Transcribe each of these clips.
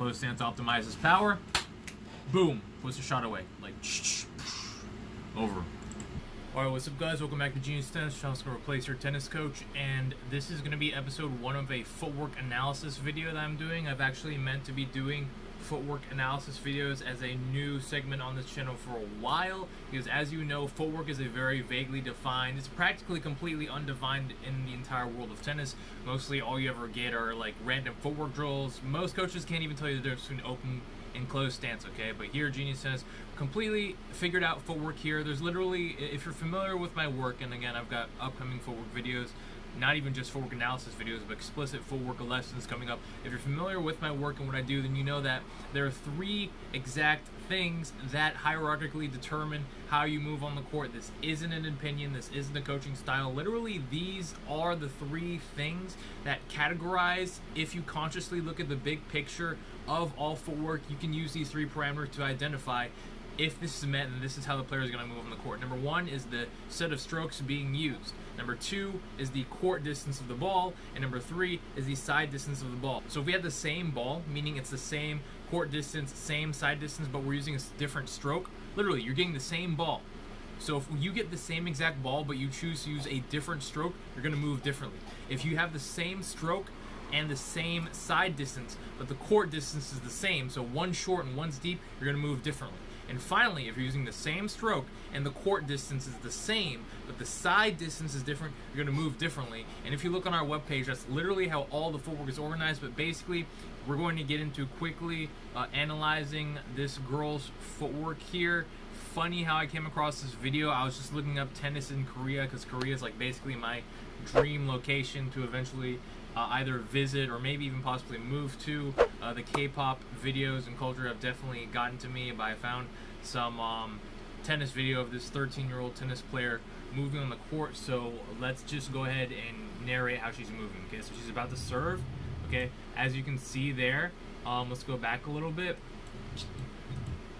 Close stance optimizes power. Boom, puts the shot away. Like, over. Alright, what's up guys? Welcome back to Genius Tennis. Sean's going to replace your tennis coach, and this is going to be episode one of a footwork analysis video that I'm doing. I've actually meant to be doing footwork analysis videos as a new segment on this channel for a while because as you know footwork is a very vaguely defined it's practically completely undefined in the entire world of tennis. Mostly all you ever get are like random footwork drills. Most coaches can't even tell you the difference between open and closed stance okay? But here genius tennis completely figured out footwork here. There's literally if you're familiar with my work and again i've got upcoming footwork videos not even just footwork analysis videos, but explicit full footwork lessons coming up. If you're familiar with my work and what I do, then you know that there are three exact things that hierarchically determine how you move on the court. This isn't an opinion, this isn't a coaching style. Literally, these are the three things that categorize, if you consciously look at the big picture of all footwork, you can use these three parameters to identify if this is met, then this is how the player is going to move on the court. Number one is the set of strokes being used. Number two is the court distance of the ball. And number three is the side distance of the ball. So if we have the same ball, meaning it's the same court distance, same side distance, but we're using a different stroke, literally, you're getting the same ball. So if you get the same exact ball, but you choose to use a different stroke, you're going to move differently. If you have the same stroke and the same side distance, but the court distance is the same, so one's short and one's deep, you're going to move differently. And finally, if you're using the same stroke and the court distance is the same, but the side distance is different, you're going to move differently. And if you look on our webpage, that's literally how all the footwork is organized. But basically, we're going to get into quickly uh, analyzing this girl's footwork here. Funny how I came across this video. I was just looking up tennis in Korea because Korea is like basically my dream location to eventually uh, either visit or maybe even possibly move to. Uh, the K-pop videos and culture have definitely gotten to me, but I found some um, tennis video of this 13-year-old tennis player moving on the court. So let's just go ahead and narrate how she's moving. Okay, so she's about to serve. Okay, as you can see there, um, let's go back a little bit.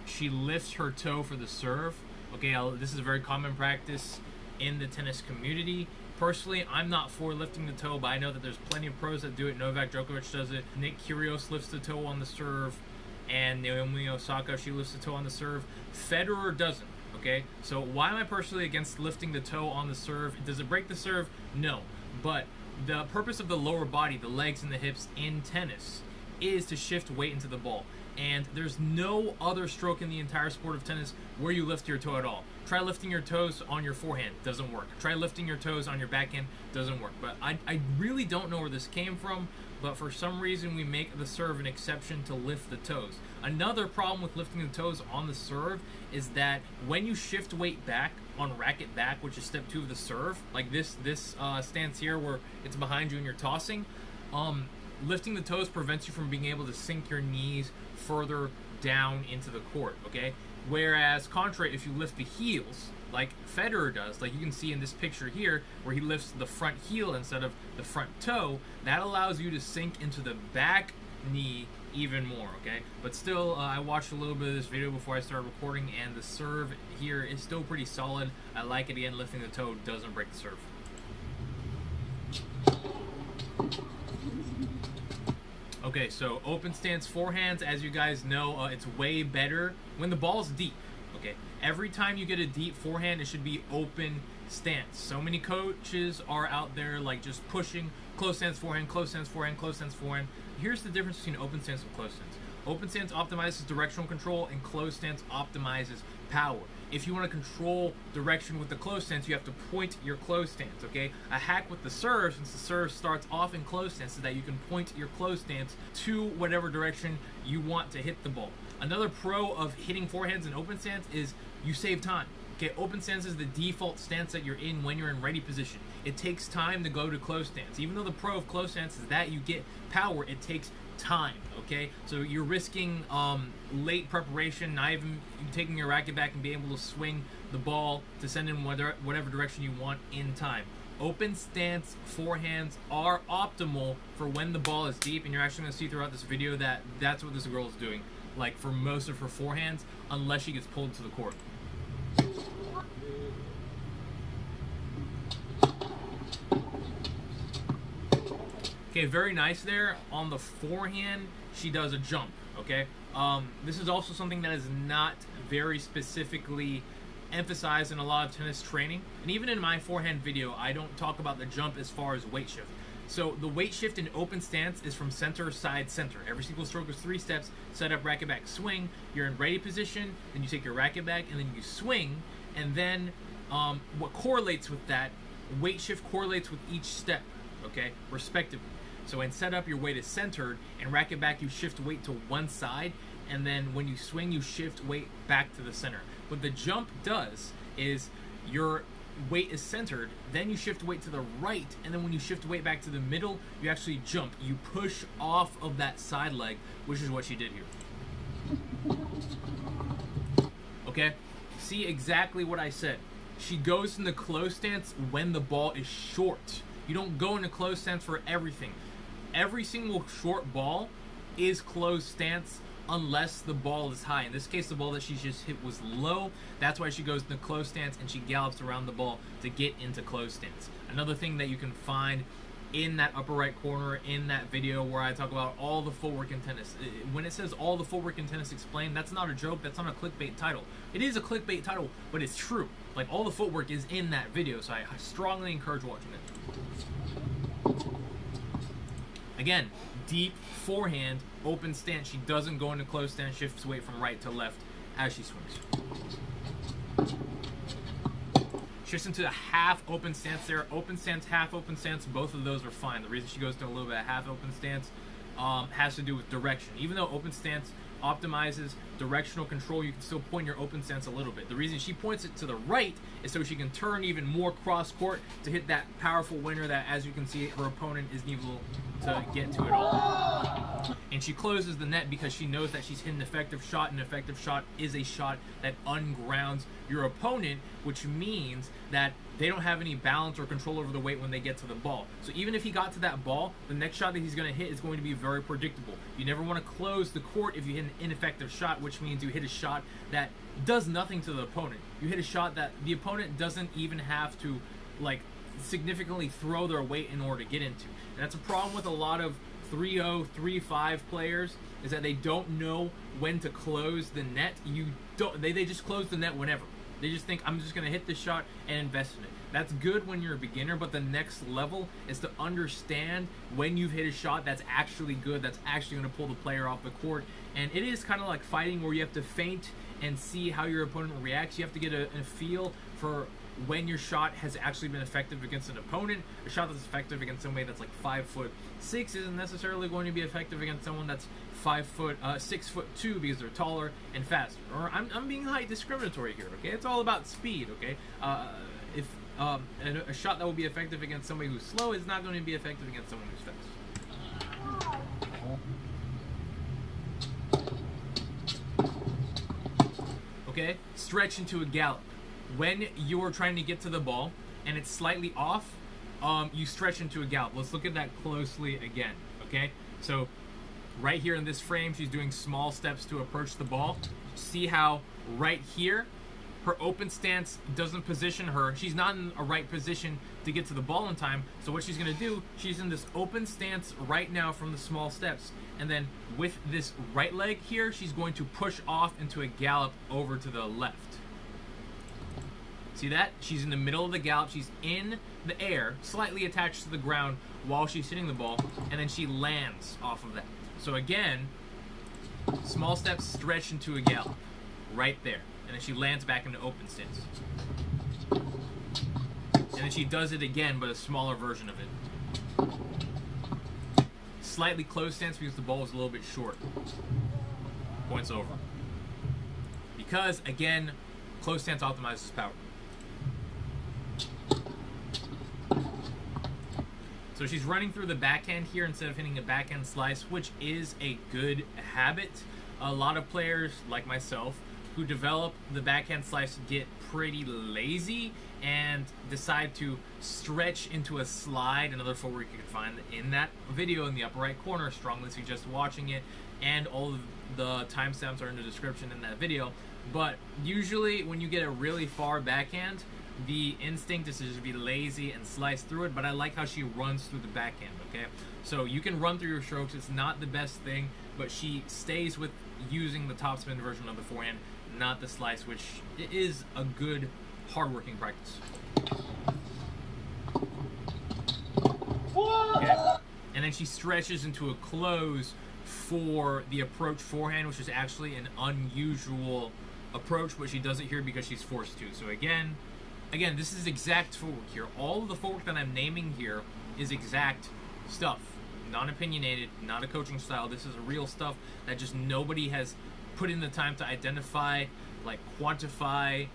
She lifts her toe for the serve. Okay, I'll, this is a very common practice in the tennis community. Personally, I'm not for lifting the toe, but I know that there's plenty of pros that do it. Novak Djokovic does it. Nick Kyrgios lifts the toe on the serve, and Naomi Osaka she lifts the toe on the serve. Federer doesn't. Okay, so why am I personally against lifting the toe on the serve? Does it break the serve? No, but the purpose of the lower body, the legs and the hips in tennis, is to shift weight into the ball. And there's no other stroke in the entire sport of tennis where you lift your toe at all. Try lifting your toes on your forehand, doesn't work. Try lifting your toes on your backhand, doesn't work. But I, I really don't know where this came from, but for some reason we make the serve an exception to lift the toes. Another problem with lifting the toes on the serve is that when you shift weight back on racket back, which is step two of the serve, like this this uh, stance here where it's behind you and you're tossing, um, lifting the toes prevents you from being able to sink your knees further down into the court, okay? Whereas, contrary, if you lift the heels, like Federer does, like you can see in this picture here, where he lifts the front heel instead of the front toe, that allows you to sink into the back knee even more, okay? But still, uh, I watched a little bit of this video before I started recording, and the serve here is still pretty solid. I like it again, lifting the toe doesn't break the serve. Okay, so open stance forehands, as you guys know, uh, it's way better when the ball's deep. Okay, every time you get a deep forehand, it should be open stance. So many coaches are out there like just pushing close stance forehand, close stance forehand, close stance forehand. Here's the difference between open stance and close stance. Open stance optimizes directional control and close stance optimizes power. If you want to control direction with the close stance, you have to point your close stance, okay? A hack with the serve, since the serve starts off in close stance, so that you can point your close stance to whatever direction you want to hit the ball. Another pro of hitting forehands in open stance is you save time. Okay, open stance is the default stance that you're in when you're in ready position. It takes time to go to close stance. Even though the pro of close stance is that you get power, it takes time. Okay, so you're risking um, late preparation, not even taking your racket back and being able to swing the ball to send in whatever direction you want in time. Open stance forehands are optimal for when the ball is deep, and you're actually going to see throughout this video that that's what this girl is doing. Like for most of her forehands, unless she gets pulled to the court. Okay, very nice there. On the forehand, she does a jump. Okay, um, this is also something that is not very specifically emphasized in a lot of tennis training. And even in my forehand video, I don't talk about the jump as far as weight shift. So the weight shift in open stance is from center, side, center. Every single stroke is three steps. Set up, racket back, swing. You're in ready position. Then you take your racket back, and then you swing. And then um, what correlates with that, weight shift correlates with each step, okay, respectively. So in setup, your weight is centered, and racket back, you shift weight to one side, and then when you swing, you shift weight back to the center. What the jump does is your weight is centered, then you shift weight to the right, and then when you shift weight back to the middle, you actually jump. You push off of that side leg, which is what she did here. Okay? See exactly what I said. She goes in the close stance when the ball is short. You don't go into close stance for everything. Every single short ball is closed stance unless the ball is high. In this case, the ball that she just hit was low. That's why she goes into close stance and she gallops around the ball to get into close stance. Another thing that you can find in that upper right corner in that video where I talk about all the footwork in tennis. Uh, when it says all the footwork in tennis explained, that's not a joke, that's not a clickbait title. It is a clickbait title, but it's true. Like all the footwork is in that video, so I strongly encourage watching it. Again, deep forehand, open stance. She doesn't go into close stance, shifts weight from right to left as she swings. Shifts into a half open stance there. Open stance, half open stance, both of those are fine. The reason she goes to a little bit of half open stance um, has to do with direction. Even though open stance optimizes directional control, you can still point your open stance a little bit. The reason she points it to the right is so she can turn even more cross court to hit that powerful winner that, as you can see, her opponent isn't able to get to it all. And she closes the net because she knows that she's hit an effective shot. An effective shot is a shot that ungrounds your opponent, which means that they don't have any balance or control over the weight when they get to the ball. So even if he got to that ball, the next shot that he's going to hit is going to be very predictable. You never want to close the court if you hit an ineffective shot, which means you hit a shot that does nothing to the opponent. You hit a shot that the opponent doesn't even have to like significantly throw their weight in order to get into. And that's a problem with a lot of 3-0, 3-5 players is that they don't know when to close the net. You don't they, they just close the net whenever. They just think I'm just going to hit this shot and invest in it. That's good when you're a beginner, but the next level is to understand when you've hit a shot that's actually good, that's actually going to pull the player off the court. And it is kind of like fighting where you have to feint and see how your opponent reacts. You have to get a, a feel for when your shot has actually been effective against an opponent. A shot that's effective against somebody that's like five foot six isn't necessarily going to be effective against someone that's five foot uh, six foot two because they're taller and faster. Or I'm, I'm being height discriminatory here. Okay, it's all about speed. Okay, uh, if um, a, a shot that will be effective against somebody who's slow is not going to be effective against someone who's fast. Okay, stretch into a gallop. When you're trying to get to the ball and it's slightly off, um, you stretch into a gallop. Let's look at that closely again. Okay, so right here in this frame, she's doing small steps to approach the ball. See how right here, her open stance doesn't position her. She's not in a right position to get to the ball in time. So what she's gonna do, she's in this open stance right now from the small steps. And then with this right leg here, she's going to push off into a gallop over to the left. See that? She's in the middle of the gallop. She's in the air, slightly attached to the ground while she's hitting the ball, and then she lands off of that. So again, small steps stretch into a gallop, right there. And then she lands back into open stance. And then she does it again, but a smaller version of it. Slightly closed stance because the ball is a little bit short. Points over. Because, again, close stance optimizes power. So she's running through the backhand here instead of hitting a backhand slice, which is a good habit. A lot of players, like myself, who develop the backhand slice get pretty lazy and decide to stretch into a slide. Another footwork you can find in that video in the upper right corner. Strongly suggest watching it, and all the timestamps are in the description in that video. But usually, when you get a really far backhand, the instinct is to just be lazy and slice through it, but I like how she runs through the backhand, okay? So you can run through your strokes. It's not the best thing, but she stays with using the topspin version of the forehand, not the slice, which is a good, hardworking practice. Okay. And then she stretches into a close for the approach forehand, which is actually an unusual approach, but she does it here because she's forced to. So again, again, this is exact footwork here. All of the footwork that I'm naming here is exact stuff. Non-opinionated, not a coaching style. This is real stuff that just nobody has put in the time to identify, like quantify,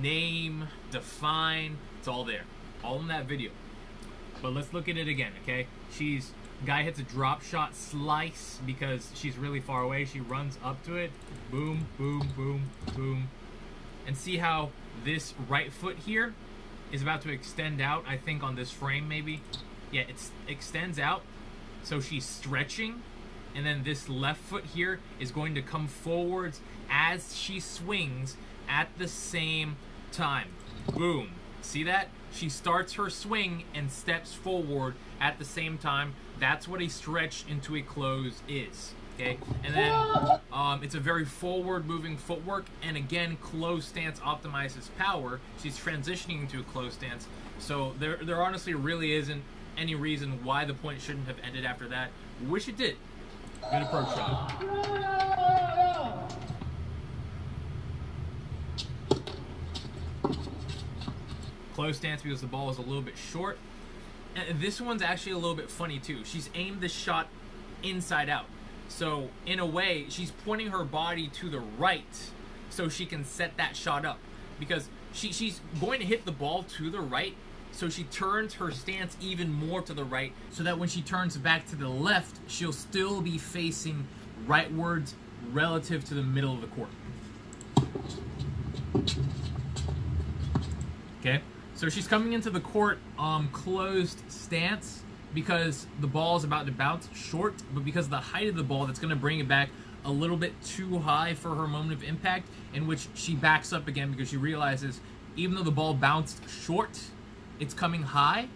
name, define. It's all there. All in that video. But let's look at it again, okay? She's guy hits a drop shot slice because she's really far away. She runs up to it. Boom, boom, boom, boom. And see how this right foot here is about to extend out, I think on this frame maybe. Yeah, it extends out. So she's stretching. And then this left foot here is going to come forwards as she swings at the same time. Boom. See that? She starts her swing and steps forward at the same time. That's what a stretch into a close is. Okay, and then um, it's a very forward moving footwork, and again, close stance optimizes power. She's transitioning into a close stance, so there, there honestly really isn't any reason why the point shouldn't have ended after that. Wish it did. Good approach shot. Close stance because the ball is a little bit short. And this one's actually a little bit funny too. She's aimed the shot inside out. So in a way, she's pointing her body to the right so she can set that shot up. Because she, she's going to hit the ball to the right, so she turns her stance even more to the right so that when she turns back to the left, she'll still be facing rightwards relative to the middle of the court. Okay? So she's coming into the court um, closed stance because the ball is about to bounce short, but because of the height of the ball, that's going to bring it back a little bit too high for her moment of impact, in which she backs up again because she realizes even though the ball bounced short, it's coming high,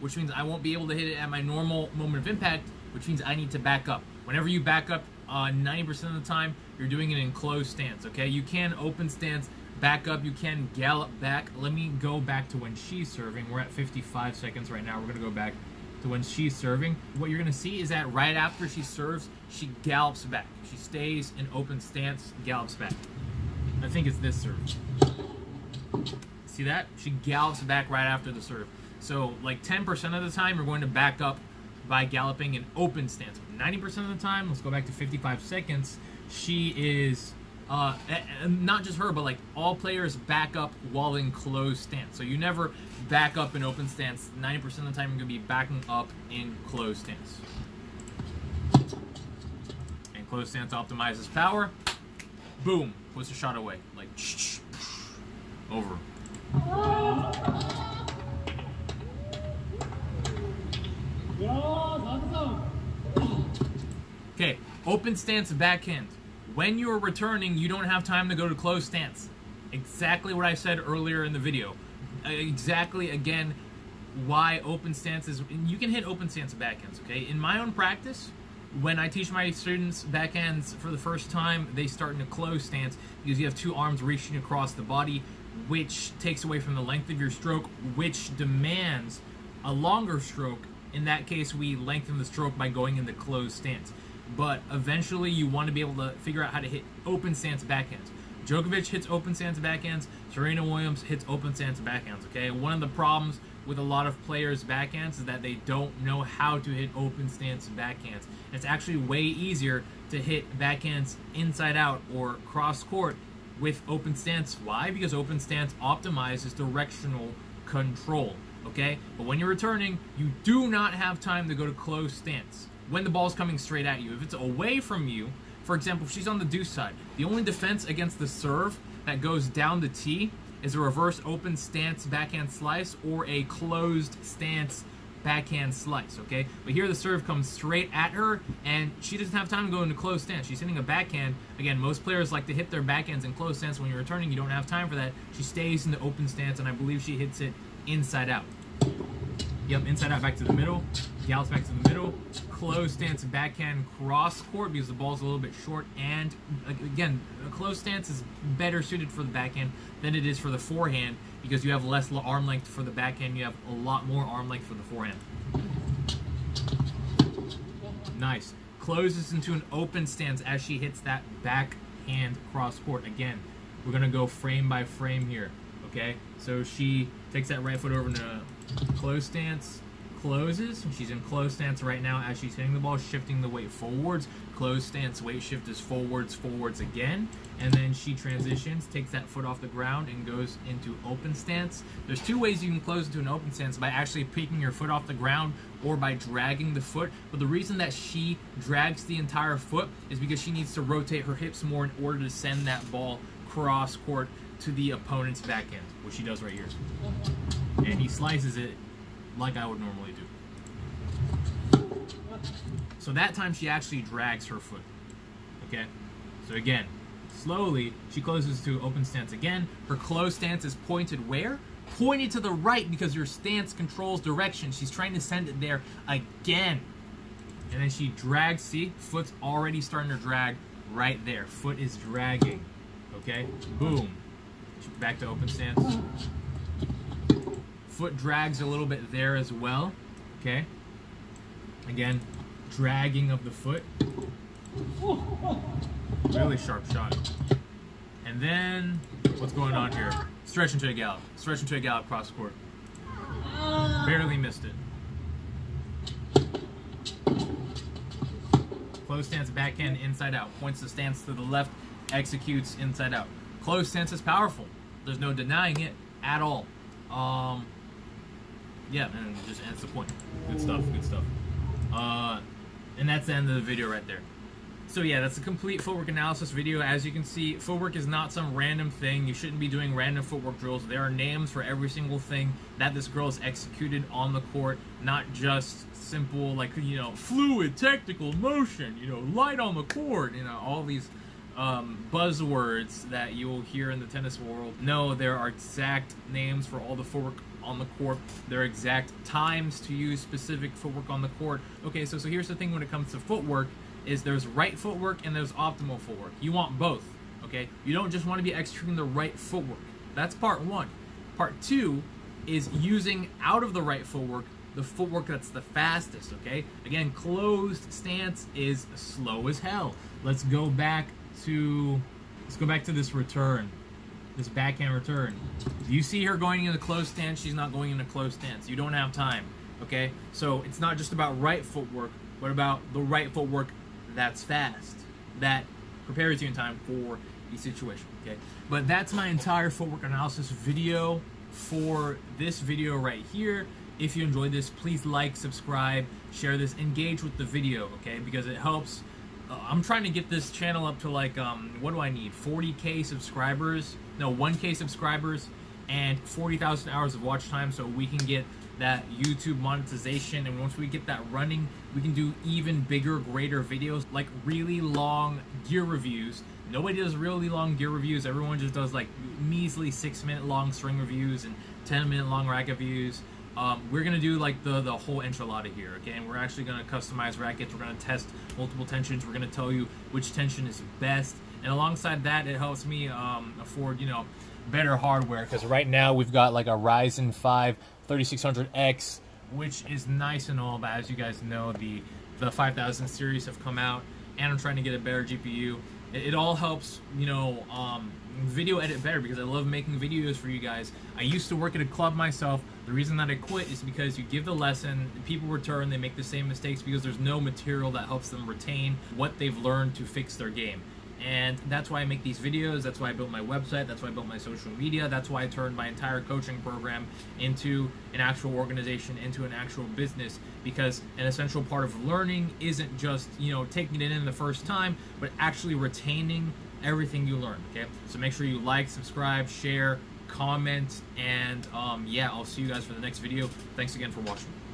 which means I won't be able to hit it at my normal moment of impact, which means I need to back up. Whenever you back up, 90% uh, of the time, you're doing it in closed stance, okay? You can open stance, back up, you can gallop back. Let me go back to when she's serving. We're at 55 seconds right now. We're going to go back to when she's serving. What you're going to see is that right after she serves, she gallops back. She stays in open stance, gallops back. I think it's this serve. See that? She gallops back right after the serve. So like 10% of the time, you're going to back up by galloping in open stance. 90% of the time, let's go back to 55 seconds, she is uh, not just her, but like all players back up while in closed stance. So you never back up in open stance. 90% of the time, you're going to be backing up in closed stance. And closed stance optimizes power. Boom, puts the shot away. Like, over. Okay, open stance backhand. When you're returning, you don't have time to go to closed stance. Exactly what I said earlier in the video. Uh, exactly, again, why open stance is... You can hit open stance backhands, okay? In my own practice, when I teach my students backhands for the first time, they start in a closed stance because you have two arms reaching across the body, which takes away from the length of your stroke, which demands a longer stroke. In that case, we lengthen the stroke by going in the closed stance but eventually you want to be able to figure out how to hit open stance backhands. Djokovic hits open stance backhands. Serena Williams hits open stance backhands. Okay, one of the problems with a lot of players' backhands is that they don't know how to hit open stance backhands. It's actually way easier to hit backhands inside out or cross court with open stance. Why? Because open stance optimizes directional control. Okay, but when you're returning, you do not have time to go to close stance when the ball's coming straight at you. If it's away from you, for example, if she's on the deuce side, the only defense against the serve that goes down the T is a reverse open stance backhand slice or a closed stance backhand slice, okay? But here the serve comes straight at her, and she doesn't have time to go into close stance. She's hitting a backhand. Again, most players like to hit their backhands in close stance when you're returning. You don't have time for that. She stays in the open stance, and I believe she hits it inside out. Yep, inside out back to the middle. Gallops back to the middle. Close stance backhand cross court because the ball's a little bit short. And again, a close stance is better suited for the backhand than it is for the forehand because you have less arm length for the backhand. You have a lot more arm length for the forehand. Nice. Closes into an open stance as she hits that backhand cross court. Again, we're going to go frame by frame here. Okay? So she takes that right foot over into close stance, closes. She's in close stance right now as she's hitting the ball, shifting the weight forwards. Close stance, weight shift is forwards, forwards again. And then she transitions, takes that foot off the ground, and goes into open stance. There's two ways you can close into an open stance by actually picking your foot off the ground or by dragging the foot. But the reason that she drags the entire foot is because she needs to rotate her hips more in order to send that ball cross court to the opponent's backhand, which she does right here. And he slices it like I would normally do. So that time she actually drags her foot. Okay? So again, slowly, she closes to open stance again. Her closed stance is pointed where? Pointed to the right because your stance controls direction. She's trying to send it there again. And then she drags, see? Foot's already starting to drag right there. Foot is dragging. Okay? Boom. Back to open stance. Foot drags a little bit there as well. Okay? Again, dragging of the foot. Really sharp shot. And then, what's going on here? Stretch into a gallop. Stretch into a gallop cross court. Barely missed it. Close stance backhand inside out. Points the stance to the left, executes inside out. Close stance is powerful. There's no denying it at all. Um, yeah, and just that's the point. Good stuff. Good stuff. Uh, and that's the end of the video right there. So yeah, that's a complete footwork analysis video. As you can see, footwork is not some random thing. You shouldn't be doing random footwork drills. There are names for every single thing that this girl has executed on the court, not just simple like you know fluid technical motion. You know, light on the court. You know, all these um, buzzwords that you will hear in the tennis world. No, there are exact names for all the footwork on the court. their exact times to use specific footwork on the court. Okay, so, so here's the thing when it comes to footwork is there's right footwork and there's optimal footwork. You want both, okay? You don't just want to be executing the right footwork. That's part one. Part two is using out of the right footwork the footwork that's the fastest, okay? Again, closed stance is slow as hell. Let's go back to let's go back to this return, this backhand return. You see her going into close stance. She's not going into close stance. You don't have time. Okay, so it's not just about right footwork, but about the right footwork that's fast, that prepares you in time for the situation. Okay, but that's my entire footwork analysis video for this video right here. If you enjoyed this, please like, subscribe, share this, engage with the video, okay? Because it helps uh, I'm trying to get this channel up to like um, what do I need? 40k subscribers? No, 1k subscribers and 40,000 hours of watch time, so we can get that YouTube monetization. And once we get that running, we can do even bigger, greater videos like really long gear reviews. Nobody does really long gear reviews. Everyone just does like measly six minute long string reviews and 10 minute long racket reviews. Um, we're gonna do like the the whole enchilada here, okay? And we're actually gonna customize rackets. We're gonna test multiple tensions. We're gonna tell you which tension is best. And alongside that, it helps me um, afford, you know, better hardware because right now we've got like a Ryzen 5 3600X, which is nice and all, but as you guys know, the the 5000 series have come out, and I'm trying to get a better GPU. It, it all helps, you know, um, video edit better because I love making videos for you guys. I used to work at a club myself. The reason that I quit is because you give the lesson, people return, they make the same mistakes because there's no material that helps them retain what they've learned to fix their game. And that's why I make these videos. That's why I built my website. That's why I built my social media. That's why I turned my entire coaching program into an actual organization, into an actual business. Because an essential part of learning isn't just, you know, taking it in the first time, but actually retaining everything you learn. Okay, so make sure you like, subscribe, share, comment, and um, yeah, I'll see you guys for the next video. Thanks again for watching.